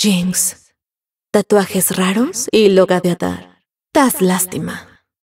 Jinx. Tatuajes raros y loga de atar. Das lástima.